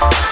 Bye.